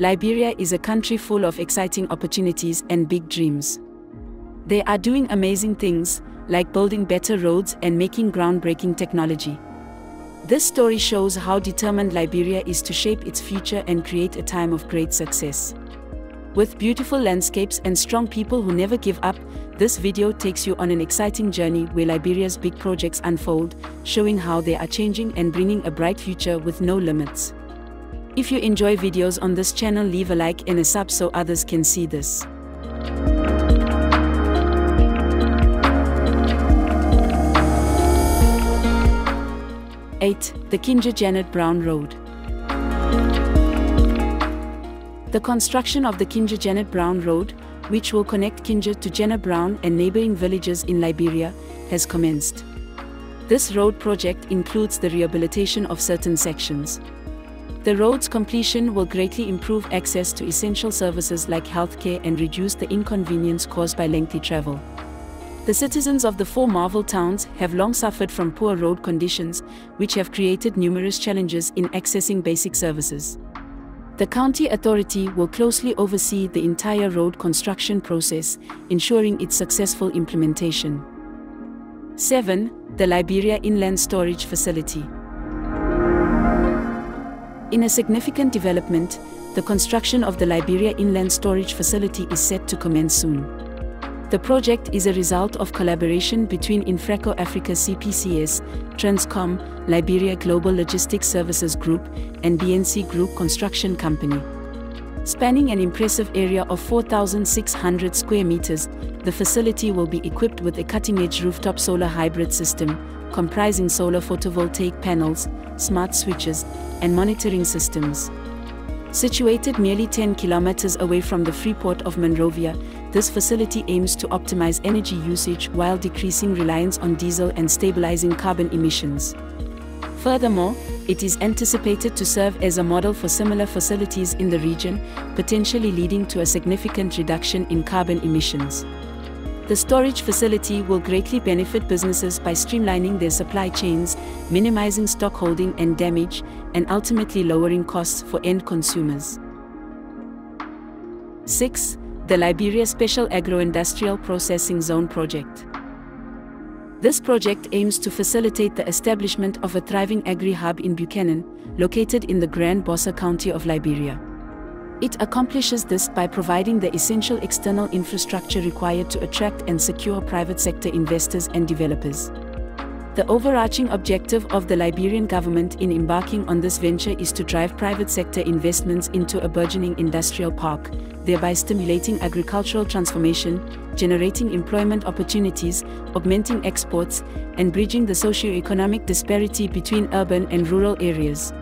Liberia is a country full of exciting opportunities and big dreams. They are doing amazing things, like building better roads and making groundbreaking technology. This story shows how determined Liberia is to shape its future and create a time of great success. With beautiful landscapes and strong people who never give up, this video takes you on an exciting journey where Liberia's big projects unfold, showing how they are changing and bringing a bright future with no limits. If you enjoy videos on this channel leave a like and a sub so others can see this. Eight, the Kinja Janet Brown Road. The construction of the Kinja Janet Brown Road, which will connect Kinja to Jenna Brown and neighboring villages in Liberia, has commenced. This road project includes the rehabilitation of certain sections. The road's completion will greatly improve access to essential services like healthcare and reduce the inconvenience caused by lengthy travel. The citizens of the four Marvel towns have long suffered from poor road conditions, which have created numerous challenges in accessing basic services. The county authority will closely oversee the entire road construction process, ensuring its successful implementation. 7. The Liberia Inland Storage Facility. In a significant development, the construction of the Liberia Inland Storage Facility is set to commence soon. The project is a result of collaboration between Infraco Africa CPCS, Transcom, Liberia Global Logistics Services Group, and BNC Group Construction Company. Spanning an impressive area of 4,600 square meters, the facility will be equipped with a cutting-edge rooftop solar hybrid system, comprising solar photovoltaic panels, smart switches, and monitoring systems. Situated nearly 10 kilometers away from the free port of Monrovia, this facility aims to optimize energy usage while decreasing reliance on diesel and stabilizing carbon emissions. Furthermore, it is anticipated to serve as a model for similar facilities in the region, potentially leading to a significant reduction in carbon emissions. The storage facility will greatly benefit businesses by streamlining their supply chains, minimizing stock holding and damage, and ultimately lowering costs for end consumers. 6. The Liberia Special Agro-Industrial Processing Zone Project. This project aims to facilitate the establishment of a thriving agri-hub in Buchanan, located in the Grand Bassa County of Liberia. It accomplishes this by providing the essential external infrastructure required to attract and secure private sector investors and developers. The overarching objective of the Liberian government in embarking on this venture is to drive private sector investments into a burgeoning industrial park, thereby stimulating agricultural transformation, generating employment opportunities, augmenting exports, and bridging the socio-economic disparity between urban and rural areas.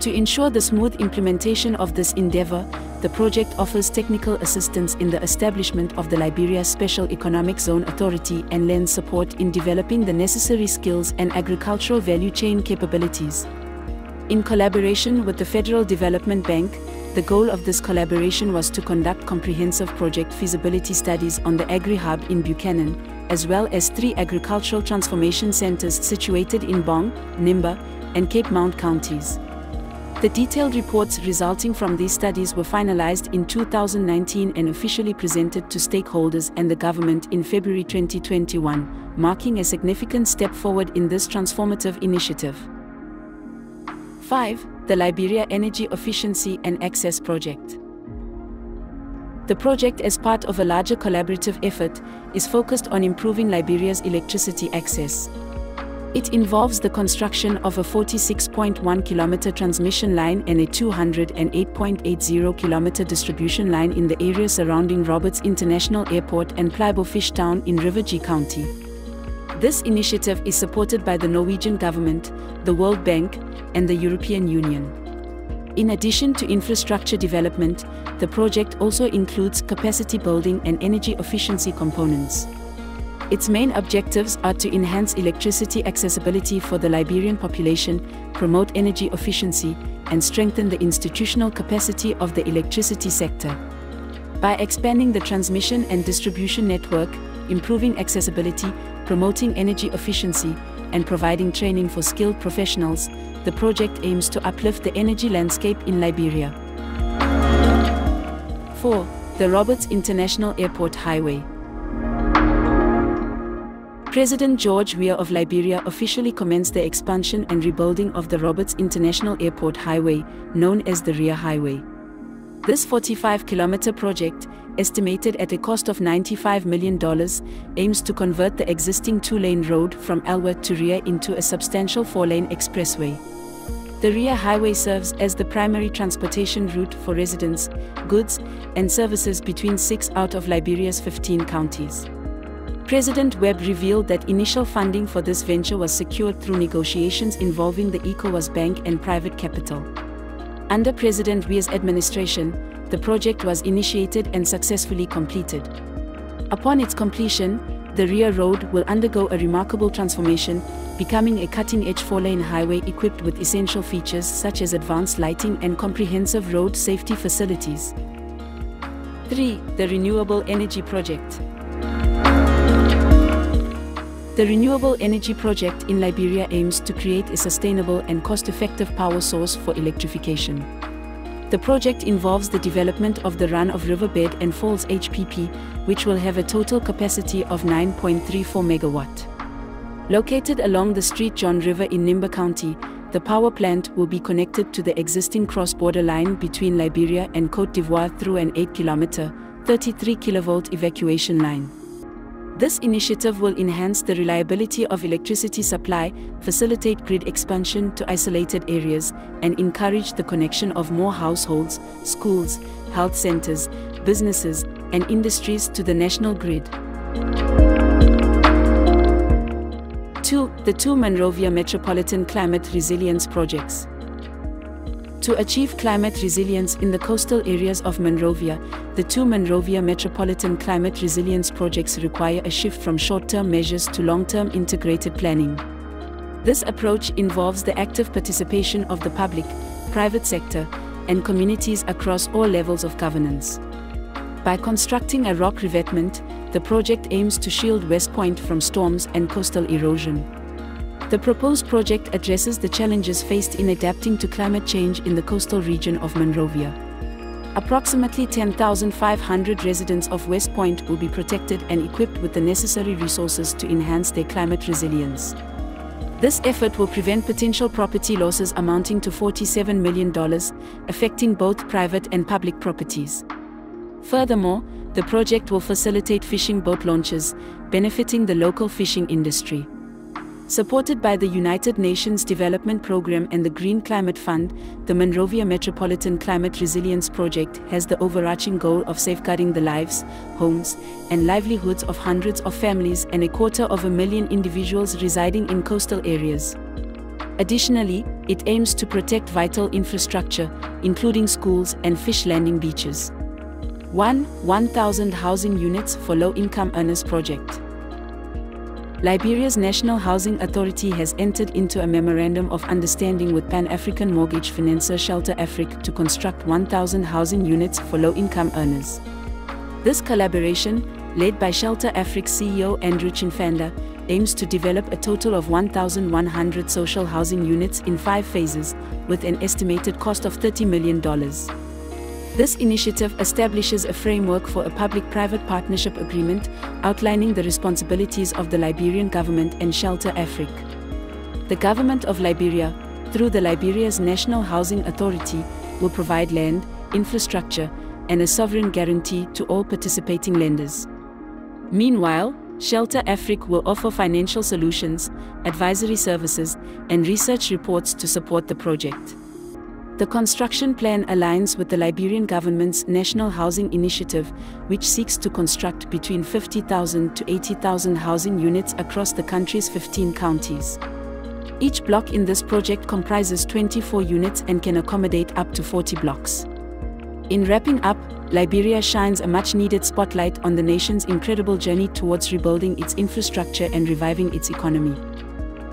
To ensure the smooth implementation of this endeavor, the project offers technical assistance in the establishment of the Liberia Special Economic Zone Authority and lends support in developing the necessary skills and agricultural value chain capabilities. In collaboration with the Federal Development Bank, the goal of this collaboration was to conduct comprehensive project feasibility studies on the Agri-Hub in Buchanan, as well as three agricultural transformation centers situated in Bong, Nimba, and Cape Mount counties. The detailed reports resulting from these studies were finalized in 2019 and officially presented to stakeholders and the government in February 2021, marking a significant step forward in this transformative initiative. 5. The Liberia Energy Efficiency and Access Project. The project, as part of a larger collaborative effort, is focused on improving Liberia's electricity access. It involves the construction of a 46.1 kilometer transmission line and a 208.80 kilometer distribution line in the area surrounding Roberts International Airport and Pleebo Fish Town in River Gee County. This initiative is supported by the Norwegian government, the World Bank, and the European Union. In addition to infrastructure development, the project also includes capacity building and energy efficiency components. Its main objectives are to enhance electricity accessibility for the Liberian population, promote energy efficiency, and strengthen the institutional capacity of the electricity sector. By expanding the transmission and distribution network, improving accessibility, promoting energy efficiency, and providing training for skilled professionals, the project aims to uplift the energy landscape in Liberia. 4. The Roberts International Airport Highway. President George Weah of Liberia officially commenced the expansion and rebuilding of the Roberts International Airport Highway, known as the RIA Highway. This 45 kilometer project, estimated at a cost of $95 million, aims to convert the existing two lane road from ELWA to RIA into a substantial four lane expressway. The RIA Highway serves as the primary transportation route for residents, goods, and services between six out of Liberia's 15 counties. President Weah revealed that initial funding for this venture was secured through negotiations involving the ECOWAS Bank and private capital. Under President Weah's administration, the project was initiated and successfully completed. Upon its completion, the RIA Road will undergo a remarkable transformation, becoming a cutting-edge four-lane highway equipped with essential features such as advanced lighting and comprehensive road safety facilities. 3. The Renewable Energy Project the Renewable Energy Project in Liberia aims to create a sustainable and cost-effective power source for electrification. The project involves the development of the run-of-river Gbedin Falls HPP, which will have a total capacity of 9.34 megawatt. Located along the Street John River in Nimba County, the power plant will be connected to the existing cross-border line between Liberia and Cote d'Ivoire through an 8-kilometer, 33 kilovolt evacuation line. This initiative will enhance the reliability of electricity supply, facilitate grid expansion to isolated areas, and encourage the connection of more households, schools, health centers, businesses, and industries to the national grid. 2. The two Monrovia Metropolitan Climate Resilience Projects. To achieve climate resilience in the coastal areas of Monrovia, the two Monrovia Metropolitan Climate Resilience projects require a shift from short-term measures to long-term integrated planning. This approach involves the active participation of the public, private sector, and communities across all levels of governance. By constructing a rock revetment, the project aims to shield West Point from storms and coastal erosion. The proposed project addresses the challenges faced in adapting to climate change in the coastal region of Monrovia. Approximately 10,500 residents of West Point will be protected and equipped with the necessary resources to enhance their climate resilience. This effort will prevent potential property losses amounting to $47 million, affecting both private and public properties. Furthermore, the project will facilitate fishing boat launches, benefiting the local fishing industry. Supported by the United Nations Development Programme and the Green Climate Fund, the Monrovia Metropolitan Climate Resilience Project has the overarching goal of safeguarding the lives, homes, and livelihoods of hundreds of families and a quarter of a million individuals residing in coastal areas. Additionally, it aims to protect vital infrastructure, including schools and fish landing beaches. 1. 1,000 housing units for low-income earners project. Liberia's National Housing Authority has entered into a memorandum of understanding with Pan African mortgage financier Shelter Afrique to construct 1,000 housing units for low income earners. This collaboration, led by Shelter Afrique CEO Andrew Chimphondah, aims to develop a total of 1,100 social housing units in five phases, with an estimated cost of $30 million. This initiative establishes a framework for a public-private partnership agreement outlining the responsibilities of the Liberian government and Shelter Afrique. The government of Liberia, through the Liberia's National Housing Authority, will provide land, infrastructure, and a sovereign guarantee to all participating lenders. Meanwhile, Shelter Afrique will offer financial solutions, advisory services, and research reports to support the project. The construction plan aligns with the Liberian government's National Housing Initiative, which seeks to construct between 50,000 to 80,000 housing units across the country's 15 counties. Each block in this project comprises 24 units and can accommodate up to 40 blocks. In wrapping up, Liberia shines a much needed spotlight on the nation's incredible journey towards rebuilding its infrastructure and reviving its economy.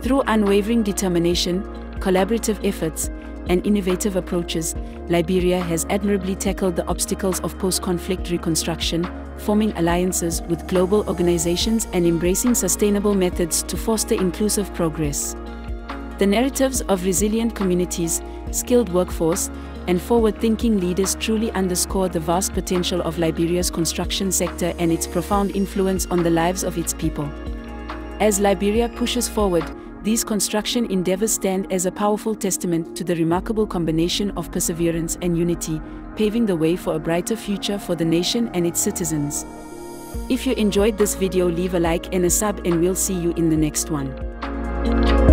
Through unwavering determination, collaborative efforts, and innovative approaches, Liberia has admirably tackled the obstacles of post conflict reconstruction, forming alliances with global organizations and embracing sustainable methods to foster inclusive progress. The narratives of resilient communities, skilled workforce, and forward-thinking leaders truly underscore the vast potential of Liberia's construction sector and its profound influence on the lives of its people. As Liberia pushes forward, these construction endeavors stand as a powerful testament to the remarkable combination of perseverance and unity, paving the way for a brighter future for the nation and its citizens. If you enjoyed this video leave a like and a sub and we'll see you in the next one.